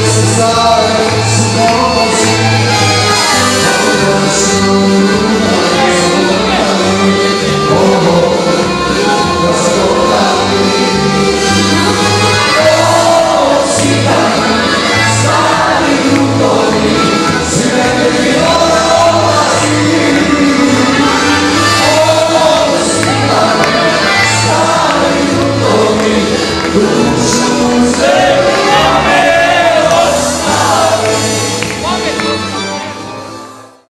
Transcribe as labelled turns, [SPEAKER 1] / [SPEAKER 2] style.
[SPEAKER 1] Jesus.